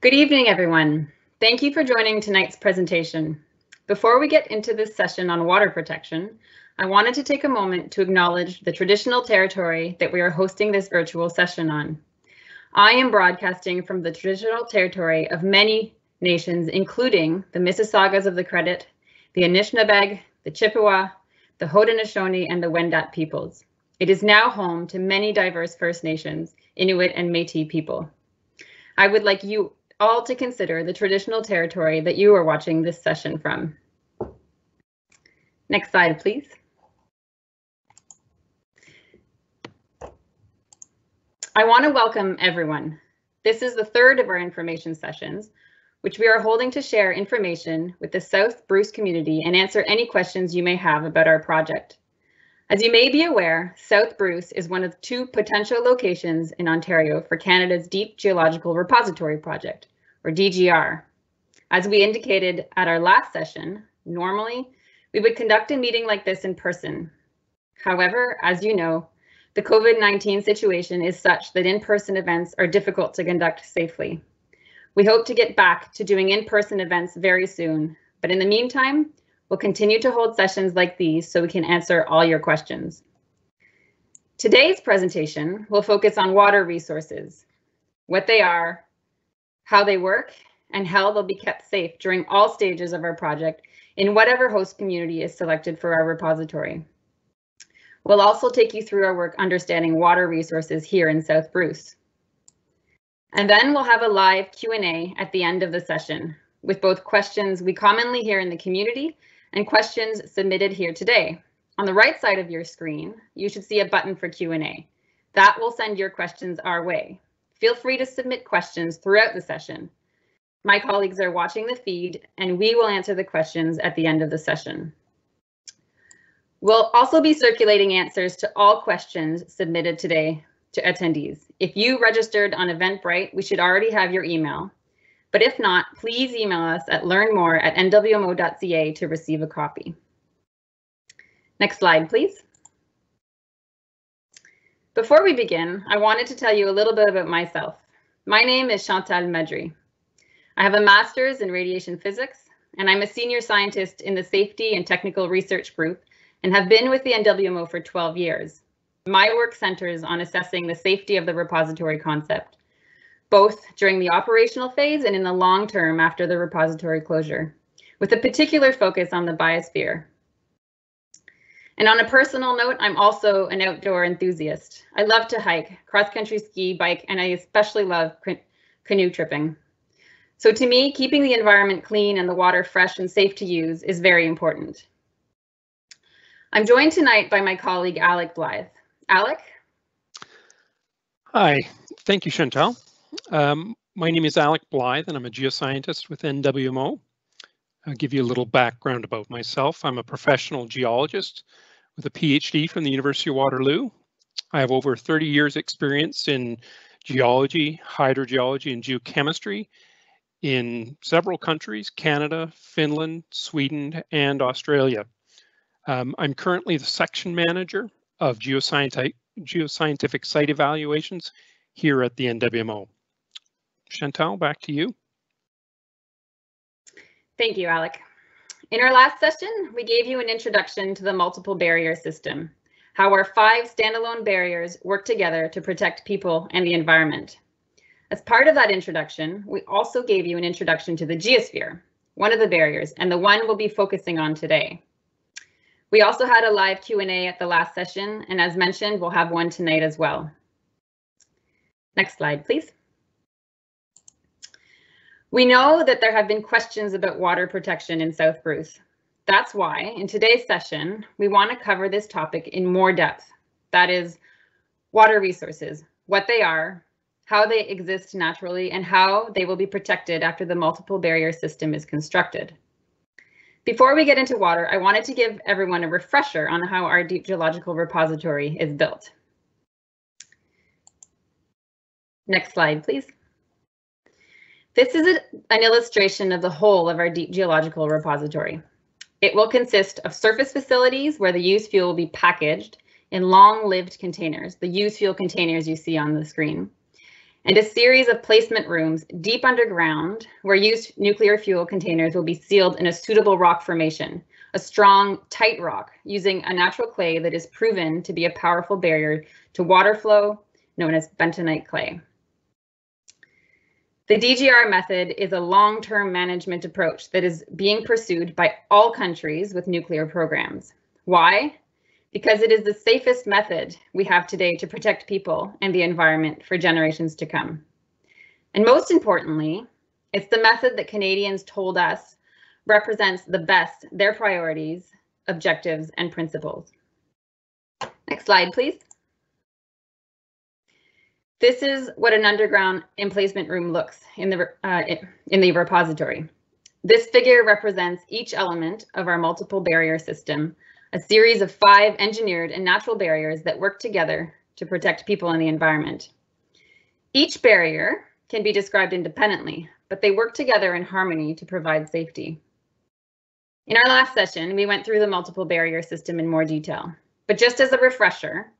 Good evening, everyone. Thank you for joining tonight's presentation. Before we get into this session on water protection, I wanted to take a moment to acknowledge the traditional territory that we are hosting this virtual session on. I am broadcasting from the traditional territory of many nations, including the Mississaugas of the Credit, the Anishinaabeg, the Chippewa, the Haudenosaunee, and the Wendat peoples. It is now home to many diverse First Nations, Inuit, and Métis people. I would like you all to consider the traditional territory that you are watching this session from. Next slide, please. I want to welcome everyone. This is the third of our information sessions, which we are holding to share information with the South Bruce community and answer any questions you may have about our project. As you may be aware, South Bruce is one of two potential locations in Ontario for Canada's Deep Geological Repository Project, or DGR. As we indicated at our last session, normally we would conduct a meeting like this in person. However, as you know, the COVID-19 situation is such that in-person events are difficult to conduct safely. We hope to get back to doing in-person events very soon, but in the meantime, We'll continue to hold sessions like these so we can answer all your questions. Today's presentation will focus on water resources, what they are, how they work, and how they'll be kept safe during all stages of our project in whatever host community is selected for our repository. We'll also take you through our work understanding water resources here in South Bruce. And then we'll have a live Q&A at the end of the session with both questions we commonly hear in the community and questions submitted here today. On the right side of your screen, you should see a button for Q&A. That will send your questions our way. Feel free to submit questions throughout the session. My colleagues are watching the feed and we will answer the questions at the end of the session. We'll also be circulating answers to all questions submitted today to attendees. If you registered on Eventbrite, we should already have your email. But if not, please email us at learnmore at nwmo.ca to receive a copy. Next slide, please. Before we begin, I wanted to tell you a little bit about myself. My name is Chantal Medri. I have a master's in radiation physics, and I'm a senior scientist in the Safety and Technical Research Group and have been with the NWMO for 12 years. My work centers on assessing the safety of the repository concept both during the operational phase and in the long term after the repository closure, with a particular focus on the biosphere. And on a personal note, I'm also an outdoor enthusiast. I love to hike, cross-country ski, bike, and I especially love canoe tripping. So to me, keeping the environment clean and the water fresh and safe to use is very important. I'm joined tonight by my colleague, Alec Blyth. Alec? Hi, thank you, Chantal. Um, my name is Alec Blyth and I'm a geoscientist with NWMO. I'll give you a little background about myself. I'm a professional geologist with a PhD from the University of Waterloo. I have over 30 years experience in geology, hydrogeology, and geochemistry in several countries, Canada, Finland, Sweden, and Australia. Um, I'm currently the section manager of geoscientific, geoscientific site evaluations here at the NWMO. Chantal, back to you. Thank you, Alec. In our last session, we gave you an introduction to the multiple barrier system, how our five standalone barriers work together to protect people and the environment. As part of that introduction, we also gave you an introduction to the geosphere, one of the barriers, and the one we'll be focusing on today. We also had a live Q&A at the last session, and as mentioned, we'll have one tonight as well. Next slide, please. We know that there have been questions about water protection in South Bruce. That's why in today's session, we want to cover this topic in more depth. That is water resources, what they are, how they exist naturally, and how they will be protected after the multiple barrier system is constructed. Before we get into water, I wanted to give everyone a refresher on how our deep geological repository is built. Next slide, please. This is a, an illustration of the whole of our deep geological repository. It will consist of surface facilities where the used fuel will be packaged in long-lived containers, the used fuel containers you see on the screen. and a series of placement rooms deep underground where used nuclear fuel containers will be sealed in a suitable rock formation, a strong, tight rock using a natural clay that is proven to be a powerful barrier to water flow, known as bentonite clay. The DGR method is a long-term management approach that is being pursued by all countries with nuclear programs. Why? Because it is the safest method we have today to protect people and the environment for generations to come. And most importantly, it's the method that Canadians told us represents the best their priorities, objectives, and principles. Next slide, please. This is what an underground emplacement room looks in the, uh, in the repository. This figure represents each element of our multiple barrier system, a series of five engineered and natural barriers that work together to protect people and the environment. Each barrier can be described independently, but they work together in harmony to provide safety. In our last session, we went through the multiple barrier system in more detail, but just as a refresher,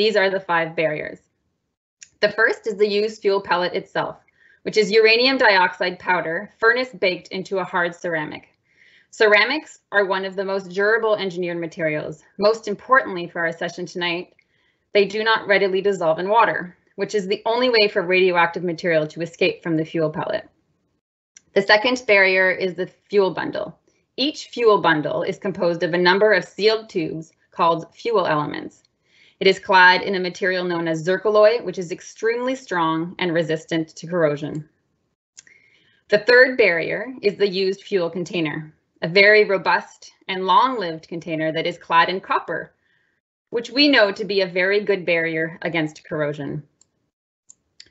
these are the five barriers. The first is the used fuel pellet itself, which is uranium dioxide powder furnace baked into a hard ceramic. Ceramics are one of the most durable engineered materials. Most importantly for our session tonight, they do not readily dissolve in water, which is the only way for radioactive material to escape from the fuel pellet. The second barrier is the fuel bundle. Each fuel bundle is composed of a number of sealed tubes called fuel elements. It is clad in a material known as zircaloy, which is extremely strong and resistant to corrosion. The third barrier is the used fuel container, a very robust and long-lived container that is clad in copper, which we know to be a very good barrier against corrosion.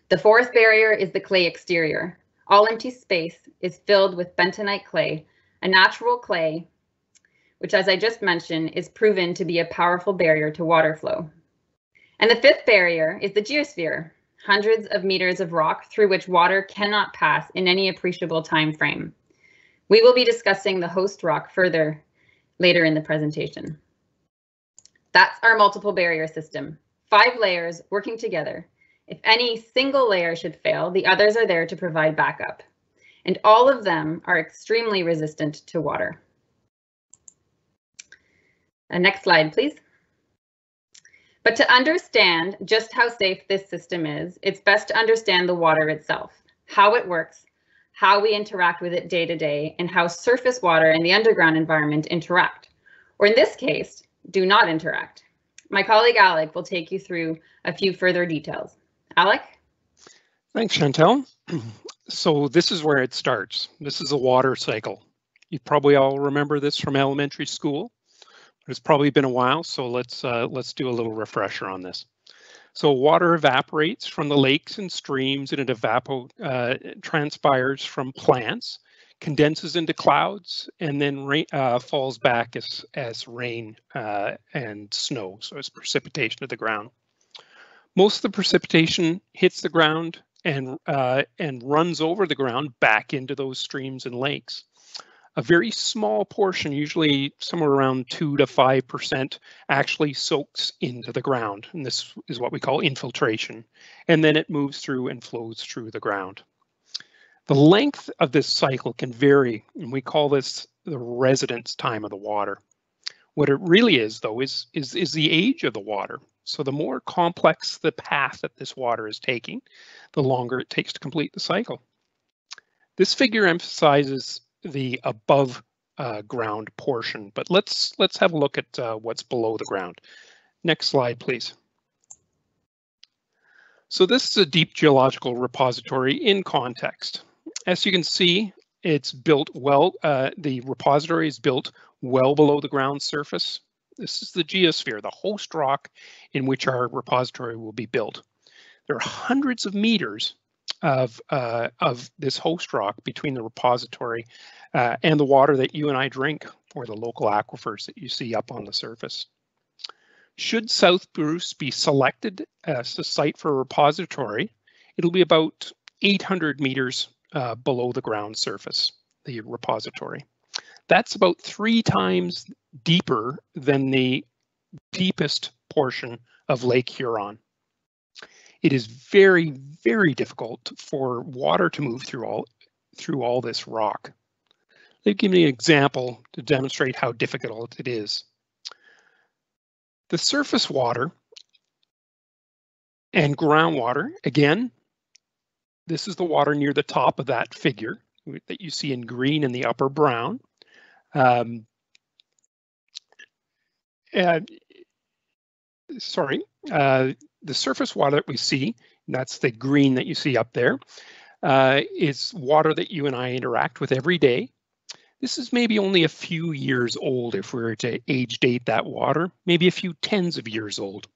The fourth barrier is the clay exterior. All empty space is filled with bentonite clay, a natural clay, which as I just mentioned, is proven to be a powerful barrier to water flow. And the fifth barrier is the geosphere, hundreds of meters of rock through which water cannot pass in any appreciable time frame. We will be discussing the host rock further later in the presentation. That's our multiple barrier system, five layers working together. If any single layer should fail, the others are there to provide backup. And all of them are extremely resistant to water. Uh, next slide, please. But to understand just how safe this system is, it's best to understand the water itself, how it works, how we interact with it day to day, and how surface water and the underground environment interact, or in this case, do not interact. My colleague Alec will take you through a few further details. Alec? Thanks, Chantal. So this is where it starts. This is a water cycle. You probably all remember this from elementary school. It's probably been a while, so let's uh, let's do a little refresher on this. So water evaporates from the lakes and streams and it evapo uh, transpires from plants, condenses into clouds, and then rain, uh, falls back as, as rain uh, and snow, so it's precipitation to the ground. Most of the precipitation hits the ground and, uh, and runs over the ground back into those streams and lakes a very small portion, usually somewhere around 2 to 5%, actually soaks into the ground. And this is what we call infiltration. And then it moves through and flows through the ground. The length of this cycle can vary, and we call this the residence time of the water. What it really is, though, is, is, is the age of the water. So the more complex the path that this water is taking, the longer it takes to complete the cycle. This figure emphasizes the above uh, ground portion, but let's let's have a look at uh, what's below the ground. Next slide, please. So this is a deep geological repository in context. As you can see, it's built well, uh, the repository is built well below the ground surface. This is the geosphere, the host rock in which our repository will be built. There are hundreds of meters of, uh, of this host rock between the repository uh, and the water that you and I drink or the local aquifers that you see up on the surface. Should South Bruce be selected as a site for a repository, it'll be about 800 meters uh, below the ground surface, the repository. That's about three times deeper than the deepest portion of Lake Huron. It is very, very difficult for water to move through all through all this rock. Let me give you an example to demonstrate how difficult it is. The surface water and groundwater, again, this is the water near the top of that figure that you see in green in the upper brown. Um, and, sorry, uh, the surface water that we see, that's the green that you see up there, uh, is water that you and I interact with every day. This is maybe only a few years old if we were to age date that water, maybe a few tens of years old.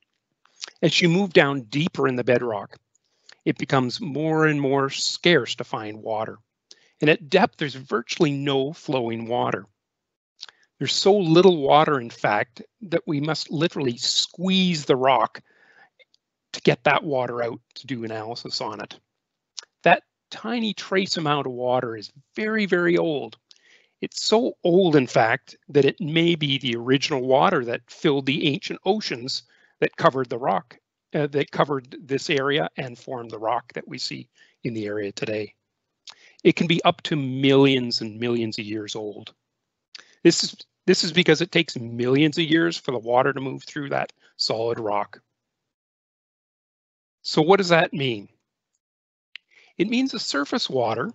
As you move down deeper in the bedrock, it becomes more and more scarce to find water. And at depth, there's virtually no flowing water. There's so little water, in fact, that we must literally squeeze the rock to get that water out to do analysis on it. That tiny trace amount of water is very, very old. It's so old, in fact, that it may be the original water that filled the ancient oceans that covered the rock uh, that covered this area and formed the rock that we see in the area today. It can be up to millions and millions of years old. This is, this is because it takes millions of years for the water to move through that solid rock. So what does that mean? It means the surface water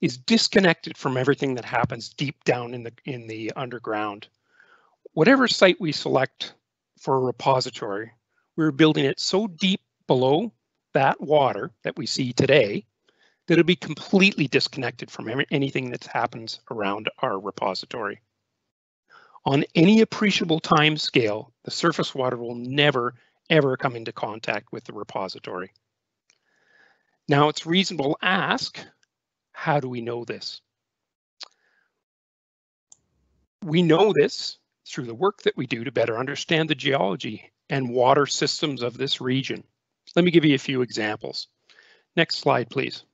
is disconnected from everything that happens deep down in the in the underground. Whatever site we select for a repository, we are building it so deep below that water that we see today that it'll be completely disconnected from anything that happens around our repository. On any appreciable time scale, the surface water will never, ever come into contact with the repository. Now it's reasonable to ask, how do we know this? We know this through the work that we do to better understand the geology and water systems of this region. Let me give you a few examples. Next slide, please.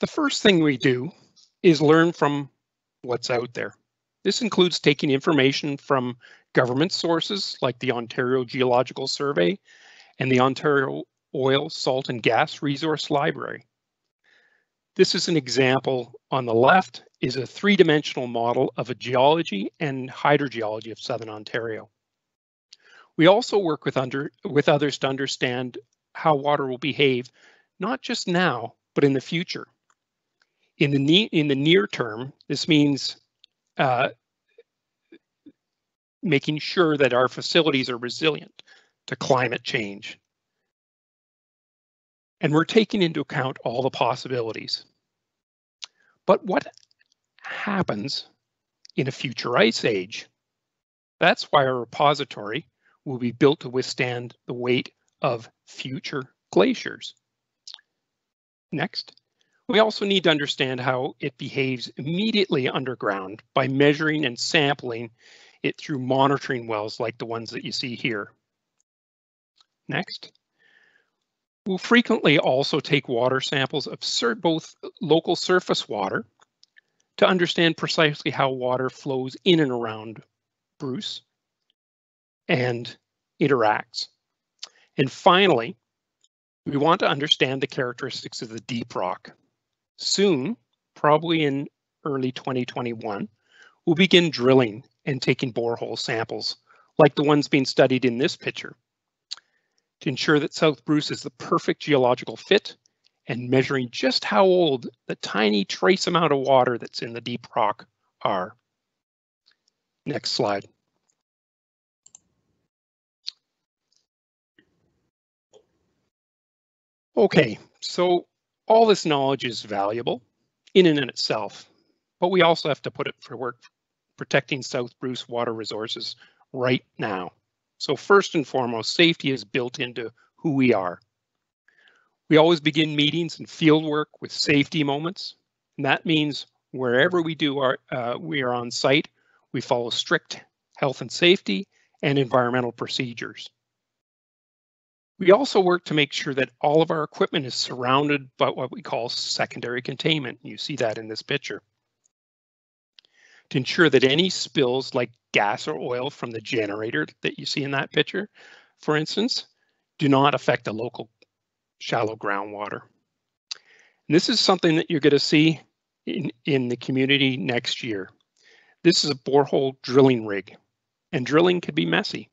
The first thing we do is learn from what's out there. This includes taking information from government sources like the Ontario Geological Survey and the Ontario Oil, Salt and Gas Resource Library. This is an example on the left is a three-dimensional model of a geology and hydrogeology of Southern Ontario. We also work with, under, with others to understand how water will behave, not just now, but in the future. In the, ne in the near term, this means uh, making sure that our facilities are resilient to climate change. And we're taking into account all the possibilities. But what happens in a future ice age? That's why our repository will be built to withstand the weight of future glaciers. Next, we also need to understand how it behaves immediately underground by measuring and sampling it through monitoring wells like the ones that you see here. Next, We'll frequently also take water samples of both local surface water to understand precisely how water flows in and around Bruce and interacts. And finally, we want to understand the characteristics of the deep rock. Soon, probably in early 2021, we'll begin drilling and taking borehole samples like the ones being studied in this picture to ensure that South Bruce is the perfect geological fit and measuring just how old the tiny trace amount of water that's in the deep rock are. Next slide. Okay, so all this knowledge is valuable in and in itself, but we also have to put it for work protecting South Bruce water resources right now. So first and foremost, safety is built into who we are. We always begin meetings and field work with safety moments. And that means wherever we do our, uh, we are on site, we follow strict health and safety and environmental procedures. We also work to make sure that all of our equipment is surrounded by what we call secondary containment. You see that in this picture to ensure that any spills like gas or oil from the generator that you see in that picture for instance, do not affect the local shallow groundwater. And this is something that you're going to see in, in the community next year. This is a borehole drilling rig, and drilling can be messy.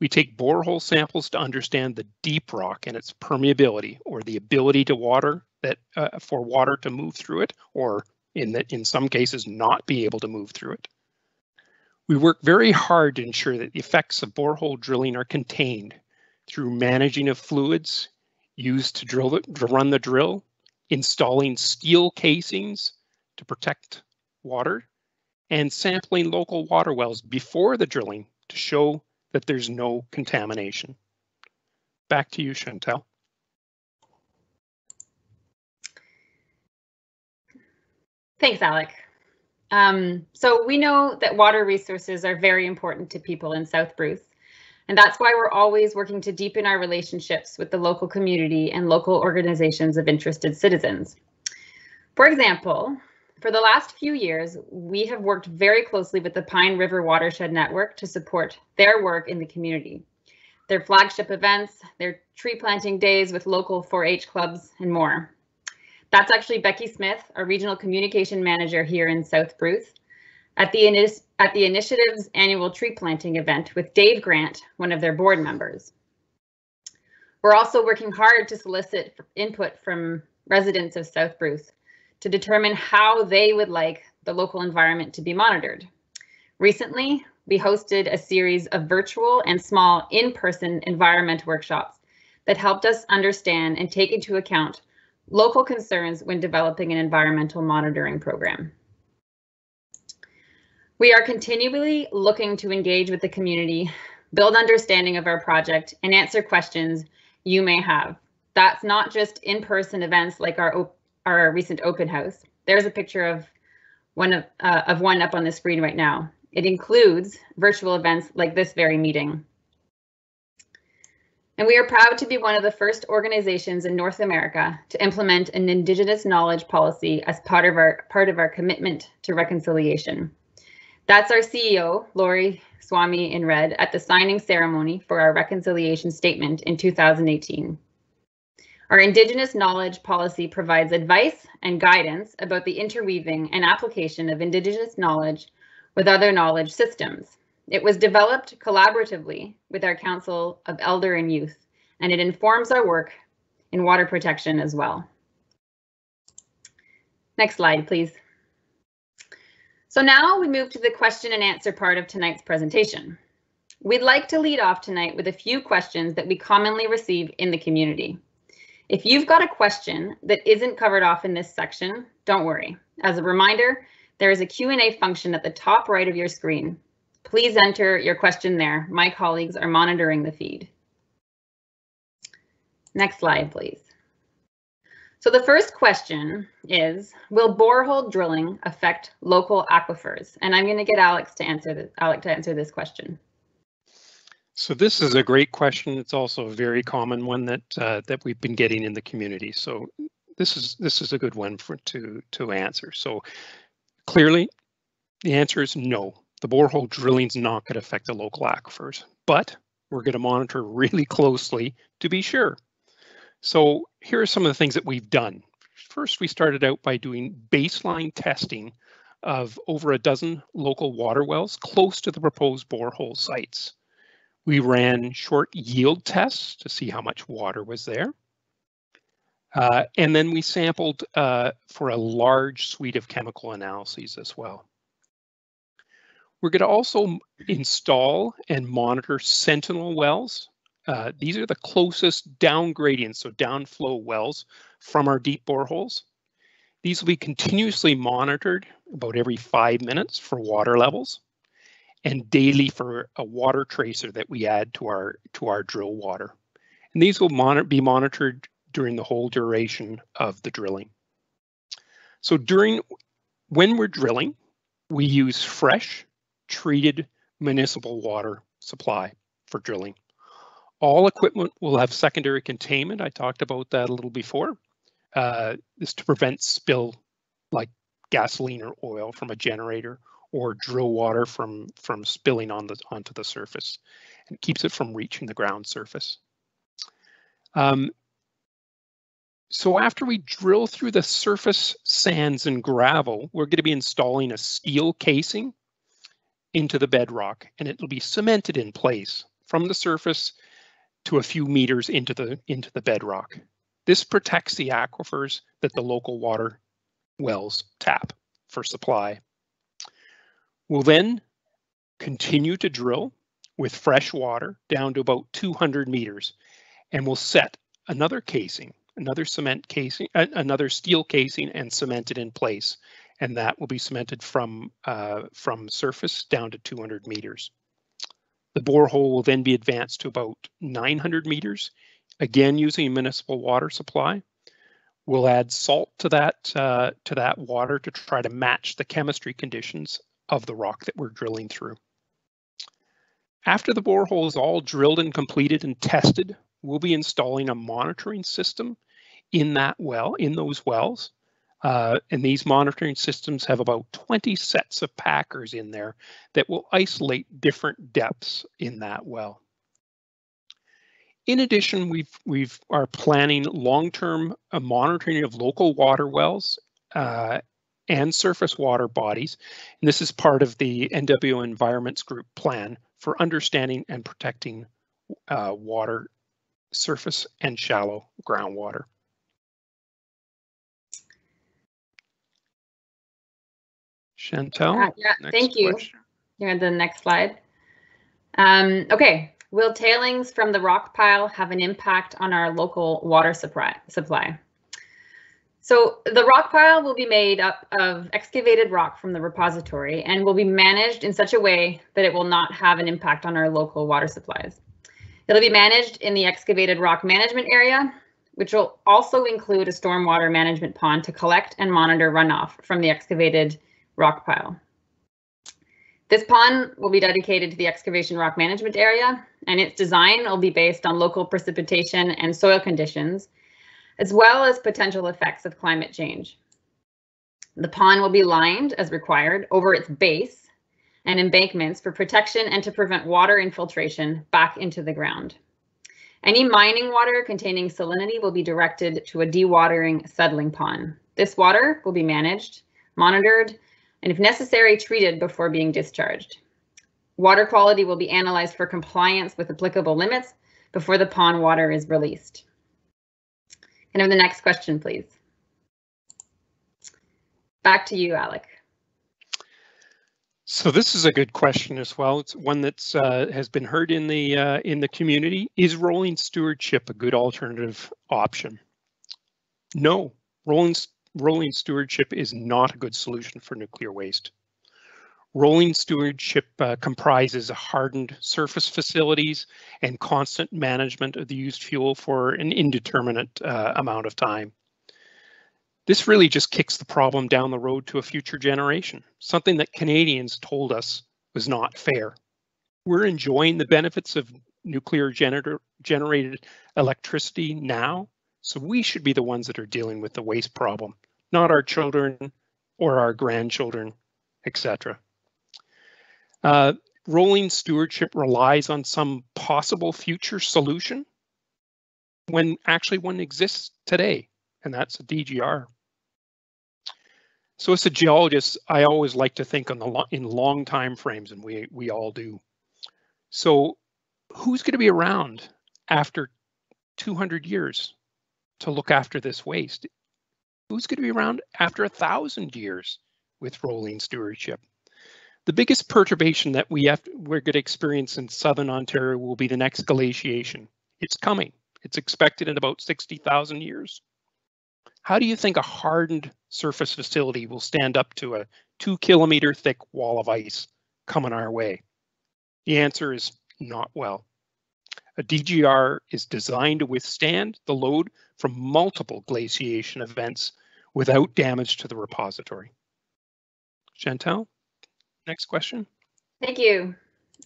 We take borehole samples to understand the deep rock and its permeability or the ability to water that uh, for water to move through it or in that in some cases not be able to move through it. We work very hard to ensure that the effects of borehole drilling are contained through managing of fluids used to drill the, to run the drill, installing steel casings to protect water, and sampling local water wells before the drilling to show that there's no contamination. Back to you, Chantal. Thanks, Alec. Um, so we know that water resources are very important to people in South Bruce, and that's why we're always working to deepen our relationships with the local community and local organizations of interested citizens. For example, for the last few years, we have worked very closely with the Pine River Watershed Network to support their work in the community. Their flagship events, their tree planting days with local 4-H clubs, and more. That's actually Becky Smith, our regional communication manager here in South Bruce, at the, at the initiative's annual tree planting event with Dave Grant, one of their board members. We're also working hard to solicit input from residents of South Bruce to determine how they would like the local environment to be monitored. Recently, we hosted a series of virtual and small in-person environment workshops that helped us understand and take into account local concerns when developing an environmental monitoring program. We are continually looking to engage with the community, build understanding of our project, and answer questions you may have. That's not just in-person events like our, our recent open house. There's a picture of one of, uh, of one up on the screen right now. It includes virtual events like this very meeting. And we are proud to be one of the first organizations in North America to implement an Indigenous knowledge policy as part of our part of our commitment to reconciliation. That's our CEO, Laurie Swami in red, at the signing ceremony for our reconciliation statement in 2018. Our Indigenous knowledge policy provides advice and guidance about the interweaving and application of Indigenous knowledge with other knowledge systems. It was developed collaboratively with our Council of Elder and Youth, and it informs our work in water protection as well. Next slide, please. So now we move to the question and answer part of tonight's presentation. We'd like to lead off tonight with a few questions that we commonly receive in the community. If you've got a question that isn't covered off in this section, don't worry. As a reminder, there is a Q&A function at the top right of your screen. Please enter your question there. My colleagues are monitoring the feed. Next slide, please. So the first question is, will borehole drilling affect local aquifers? And I'm going to get Alex to answer the, Alec to answer this question. So this is a great question. It's also a very common one that uh, that we've been getting in the community. So this is this is a good one for to to answer. So clearly, the answer is no the borehole drilling is not going to affect the local aquifers, but we're going to monitor really closely to be sure. So here are some of the things that we've done. First, we started out by doing baseline testing of over a dozen local water wells close to the proposed borehole sites. We ran short yield tests to see how much water was there. Uh, and then we sampled uh, for a large suite of chemical analyses as well. We're going to also install and monitor sentinel wells. Uh, these are the closest down gradients, so downflow wells from our deep boreholes. These will be continuously monitored about every five minutes for water levels and daily for a water tracer that we add to our to our drill water. And these will monitor, be monitored during the whole duration of the drilling. So during when we're drilling, we use fresh treated municipal water supply for drilling. All equipment will have secondary containment. I talked about that a little before. Uh, is to prevent spill like gasoline or oil from a generator or drill water from, from spilling on the, onto the surface and keeps it from reaching the ground surface. Um, so after we drill through the surface sands and gravel, we're going to be installing a steel casing into the bedrock and it'll be cemented in place from the surface to a few meters into the into the bedrock. This protects the aquifers that the local water wells tap for supply. We'll then continue to drill with fresh water down to about 200 meters and we'll set another casing another cement casing, uh, another steel casing and cement it in place. And that will be cemented from, uh, from surface down to 200 meters. The borehole will then be advanced to about 900 meters, again using a municipal water supply. We'll add salt to that, uh, to that water to try to match the chemistry conditions of the rock that we're drilling through. After the borehole is all drilled and completed and tested, we'll be installing a monitoring system in that well, in those wells. Uh, and these monitoring systems have about 20 sets of packers in there that will isolate different depths in that well. In addition, we've we've are planning long-term uh, monitoring of local water wells uh, and surface water bodies. And this is part of the NWO Environments Group plan for understanding and protecting uh, water surface and shallow groundwater. Chantal? Uh, yeah, thank you. Question. You're the next slide. Um, okay, will tailings from the rock pile have an impact on our local water supply? supply? So the rock pile will be made up of excavated rock from the repository and will be managed in such a way that it will not have an impact on our local water supplies. It'll be managed in the excavated rock management area, which will also include a stormwater management pond to collect and monitor runoff from the excavated rock pile. This pond will be dedicated to the excavation rock management area, and its design will be based on local precipitation and soil conditions, as well as potential effects of climate change. The pond will be lined as required over its base and embankments for protection and to prevent water infiltration back into the ground. Any mining water containing salinity will be directed to a dewatering settling pond. This water will be managed, monitored, and if necessary, treated before being discharged. Water quality will be analyzed for compliance with applicable limits before the pond water is released. I have the next question, please? Back to you, Alec. So this is a good question as well. It's one that's uh, has been heard in the uh, in the community. Is rolling stewardship a good alternative option? No, rolling rolling stewardship is not a good solution for nuclear waste. Rolling stewardship uh, comprises hardened surface facilities and constant management of the used fuel for an indeterminate uh, amount of time. This really just kicks the problem down the road to a future generation, something that Canadians told us was not fair. We're enjoying the benefits of nuclear generator generated electricity now, so we should be the ones that are dealing with the waste problem not our children or our grandchildren, etc. Uh, rolling stewardship relies on some possible future solution when actually one exists today, and that's a DGR. So as a geologist, I always like to think on the lo in long time frames, and we we all do. So who's going to be around after 200 years to look after this waste? Who's going to be around after a thousand years with rolling stewardship? The biggest perturbation that we have, we're going to experience in southern Ontario will be the next glaciation. It's coming. It's expected in about 60,000 years. How do you think a hardened surface facility will stand up to a two kilometer thick wall of ice coming our way? The answer is not well. A DGR is designed to withstand the load from multiple glaciation events without damage to the repository. Chantal, next question. Thank you.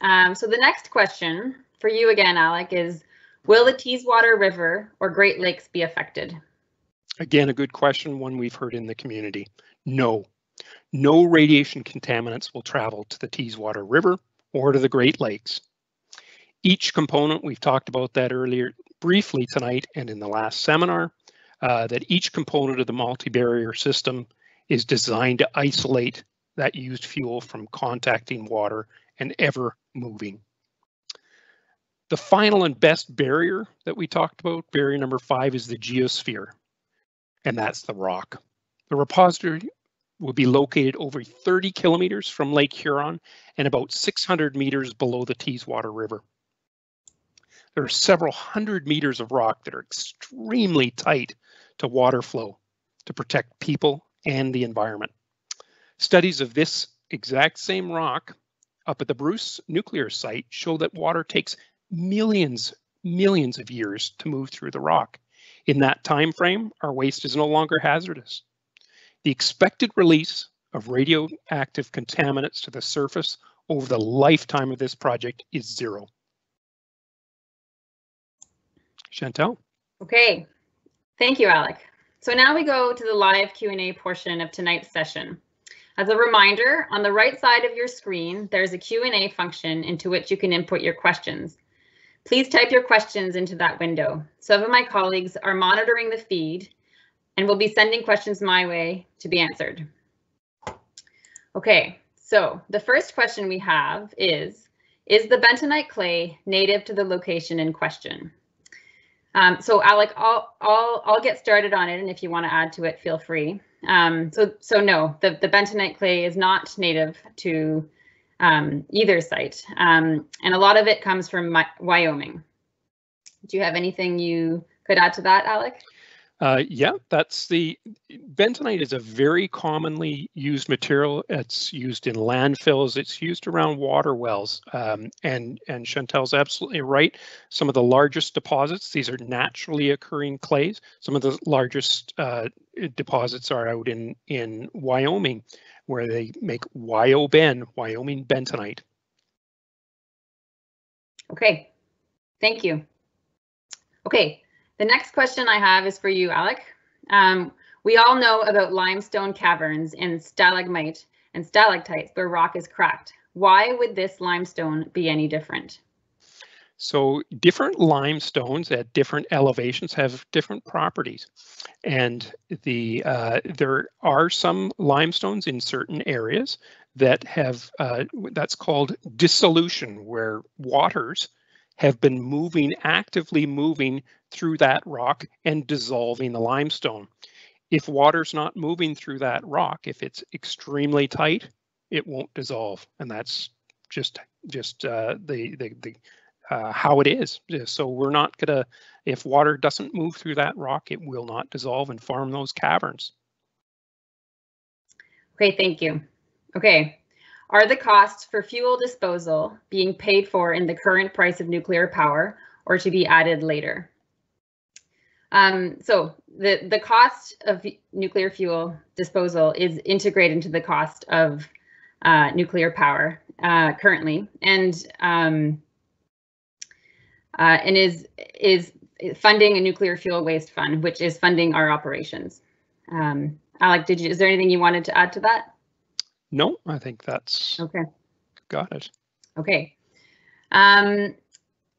Um, so the next question for you again, Alec, is will the Teeswater River or Great Lakes be affected? Again, a good question, one we've heard in the community. No, No radiation contaminants will travel to the Teeswater River or to the Great Lakes. Each component, we've talked about that earlier briefly tonight and in the last seminar, uh, that each component of the multi-barrier system is designed to isolate that used fuel from contacting water and ever moving. The final and best barrier that we talked about, barrier number five, is the geosphere, and that's the rock. The repository will be located over 30 kilometers from Lake Huron and about 600 meters below the Teeswater River. There are several hundred meters of rock that are extremely tight to water flow to protect people and the environment. Studies of this exact same rock up at the Bruce nuclear site show that water takes millions, millions of years to move through the rock. In that time frame, our waste is no longer hazardous. The expected release of radioactive contaminants to the surface over the lifetime of this project is zero. Chantal? Okay, thank you, Alec. So now we go to the live Q&A portion of tonight's session. As a reminder, on the right side of your screen, there's a Q&A function into which you can input your questions. Please type your questions into that window. Some of my colleagues are monitoring the feed and will be sending questions my way to be answered. Okay, so the first question we have is, is the bentonite clay native to the location in question? Um, so Alec, I'll, I'll, I'll get started on it, and if you want to add to it, feel free. Um, so, so no, the, the bentonite clay is not native to um, either site. Um, and a lot of it comes from my, Wyoming. Do you have anything you could add to that, Alec? Uh, yeah, that's the bentonite is a very commonly used material. It's used in landfills. It's used around water wells. Um, and and Chantal's absolutely right. Some of the largest deposits, these are naturally occurring clays. Some of the largest uh, deposits are out in in Wyoming where they make WyoBen, Wyoming bentonite. Okay, thank you. Okay, the next question I have is for you, Alec. Um, we all know about limestone caverns and stalagmite and stalactites where rock is cracked. Why would this limestone be any different? So different limestones at different elevations have different properties. And the uh, there are some limestones in certain areas that have uh, that's called dissolution, where waters have been moving, actively moving through that rock and dissolving the limestone. If water's not moving through that rock, if it's extremely tight, it won't dissolve. And that's just just uh, the, the, the uh, how it is. So we're not gonna, if water doesn't move through that rock, it will not dissolve and form those caverns. Okay, thank you. Okay, are the costs for fuel disposal being paid for in the current price of nuclear power or to be added later? Um, so the, the cost of nuclear fuel disposal is integrated into the cost of uh, nuclear power uh, currently. And um, uh, and is is funding a nuclear fuel waste fund, which is funding our operations. Um, Alec, did you? Is there anything you wanted to add to that? No, I think that's okay. Got it. Okay. Um,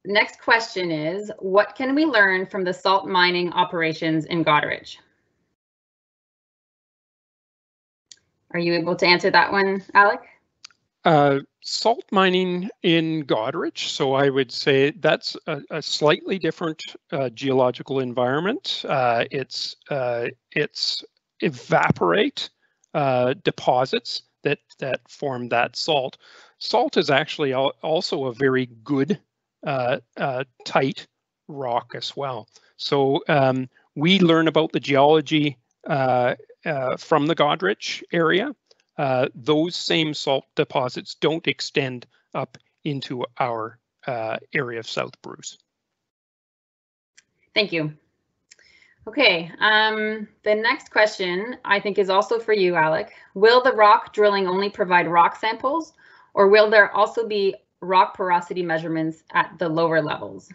next question is, what can we learn from the salt mining operations in Goderich? Are you able to answer that one, Alec? Uh, salt mining in Goderich, so I would say that's a, a slightly different uh, geological environment. Uh, it's uh, it's evaporite uh, deposits that that form that salt. Salt is actually also a very good tight rock as well. So um, we learn about the geology from the Goderich area. Uh, those same salt deposits don't extend up into our uh, area of South Bruce. Thank you. Okay, um, the next question I think is also for you, Alec. Will the rock drilling only provide rock samples or will there also be rock porosity measurements at the lower levels?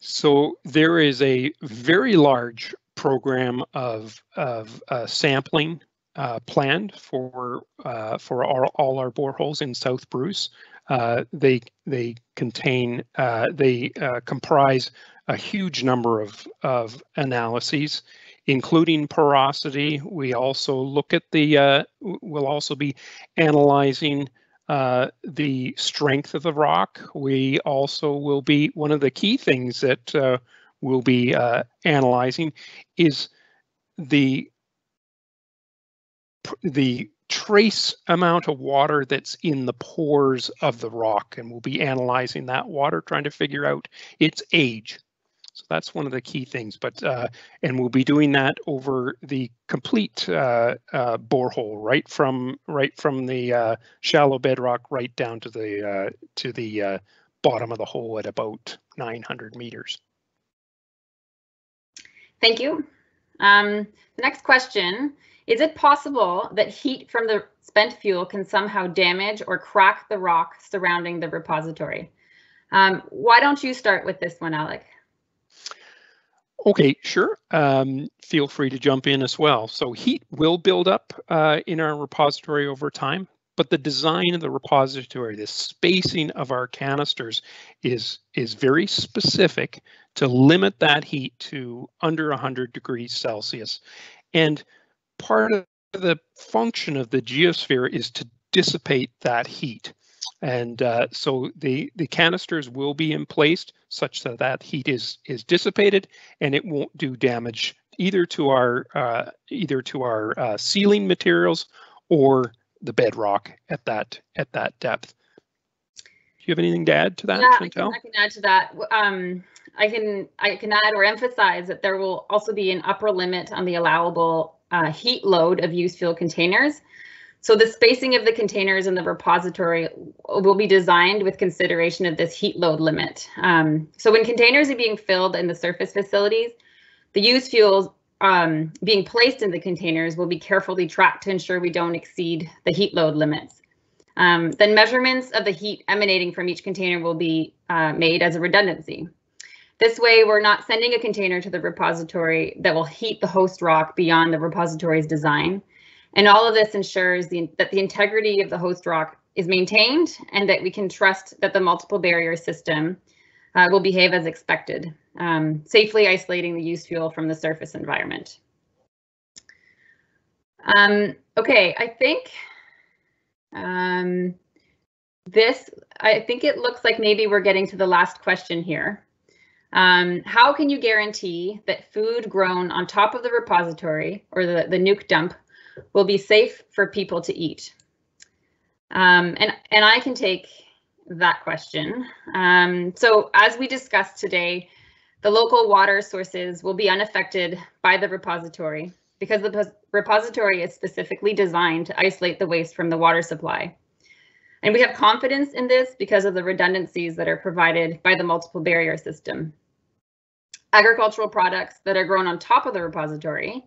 So there is a very large program of, of uh, sampling uh, planned for uh, for our, all our boreholes in South Bruce. Uh, they they contain uh, they uh, comprise a huge number of of analyses, including porosity. We also look at the we'll also be analyzing Uh, the strength of the rock. We also will be one of the key things that uh, we'll be uh, analyzing is the the trace amount of water that's in the pores of the rock and we'll be analyzing that water trying to figure out its age so that's one of the key things but uh, and we'll be doing that over the complete uh, uh, borehole right from right from the uh, shallow bedrock right down to the uh, to the uh, bottom of the hole at about 900 meters thank you um, the next question is it possible that heat from the spent fuel can somehow damage or crack the rock surrounding the repository? Um, why don't you start with this one, Alex? Okay, sure. Um, feel free to jump in as well. So heat will build up uh, in our repository over time, but the design of the repository, the spacing of our canisters is, is very specific to limit that heat to under 100 degrees Celsius. And part of the function of the geosphere is to dissipate that heat. And uh, so the, the canisters will be in place such that that heat is, is dissipated and it won't do damage either to our uh, either to our uh, sealing materials or the bedrock at that at that depth. Do you have anything to add to that, yeah, I can, I can, add to that. Um, I can I can add or emphasize that there will also be an upper limit on the allowable uh, heat load of used fuel containers. So the spacing of the containers in the repository will be designed with consideration of this heat load limit. Um, so when containers are being filled in the surface facilities, the used fuels um, being placed in the containers will be carefully tracked to ensure we don't exceed the heat load limits. Um, then measurements of the heat emanating from each container will be uh, made as a redundancy. This way, we're not sending a container to the repository that will heat the host rock beyond the repository's design. And all of this ensures the, that the integrity of the host rock is maintained and that we can trust that the multiple barrier system uh, will behave as expected, um, safely isolating the used fuel from the surface environment. Um, okay, I think um, this, I think it looks like maybe we're getting to the last question here. Um, how can you guarantee that food grown on top of the repository or the, the nuke dump will be safe for people to eat? Um, and, and I can take that question. Um, so as we discussed today, the local water sources will be unaffected by the repository because the repository is specifically designed to isolate the waste from the water supply. And we have confidence in this because of the redundancies that are provided by the multiple barrier system. Agricultural products that are grown on top of the repository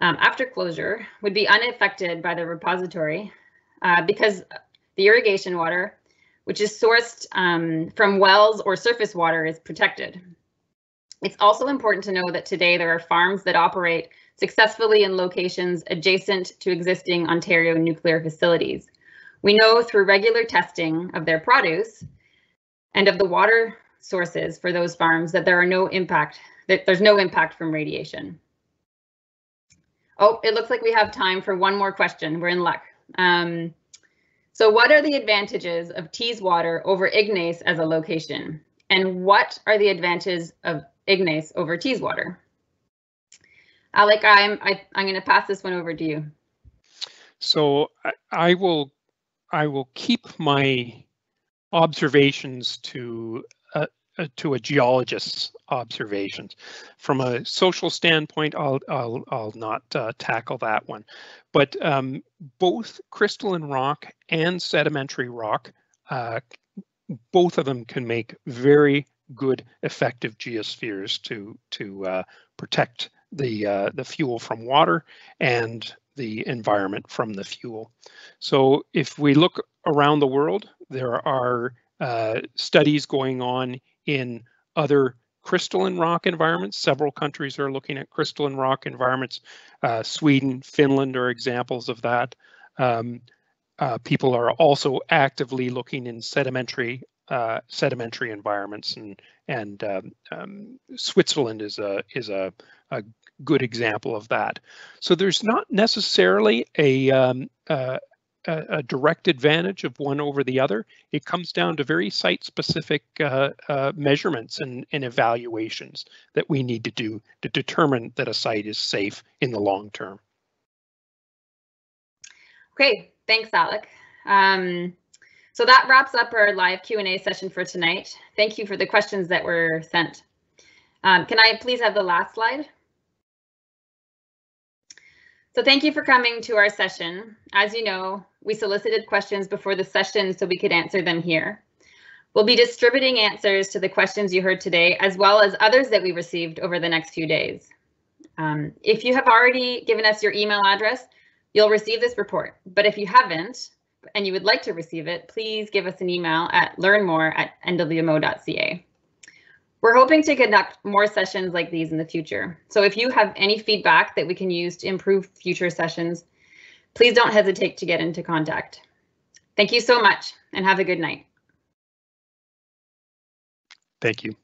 um, after closure would be unaffected by the repository uh, because the irrigation water, which is sourced um, from wells or surface water, is protected. It's also important to know that today there are farms that operate successfully in locations adjacent to existing Ontario nuclear facilities. We know through regular testing of their produce and of the water sources for those farms that there are no impact, that there's no impact from radiation. Oh, it looks like we have time for one more question. We're in luck. Um, so what are the advantages of Teeswater over Ignace as a location? And what are the advantages of Ignace over Teeswater? Alex, I'm I, am going to pass this one over to you. So I, I will I will keep my observations to uh, to a geologist's observations. From a social standpoint, I'll I'll, I'll not uh, tackle that one, but um, both crystalline rock and sedimentary rock, uh, both of them can make very good, effective geospheres to to uh, protect the uh, the fuel from water and the environment from the fuel. So if we look around the world, there are uh, studies going on in other crystalline rock environments. Several countries are looking at crystalline rock environments. Uh, Sweden, Finland are examples of that. Um, uh, people are also actively looking in sedimentary uh, sedimentary environments, and and um, um, Switzerland is a is a, a good example of that. So there's not necessarily a, um, a, a, direct advantage of one over the other. It comes down to very site-specific uh, uh, measurements and, and evaluations that we need to do to determine that a site is safe in the long term. Okay, thanks, Alex. Um, so that wraps up our live Q&A session for tonight. Thank you for the questions that were sent. Um, can I please have the last slide? So thank you for coming to our session. As you know, we solicited questions before the session so we could answer them here. We'll be distributing answers to the questions you heard today, as well as others that we received over the next few days. Um, if you have already given us your email address, you'll receive this report. But if you haven't, and you would like to receive it, please give us an email at learnmore at nwmo.ca. We're hoping to conduct more sessions like these in the future. So if you have any feedback that we can use to improve future sessions, please don't hesitate to get into contact. Thank you so much and have a good night. Thank you.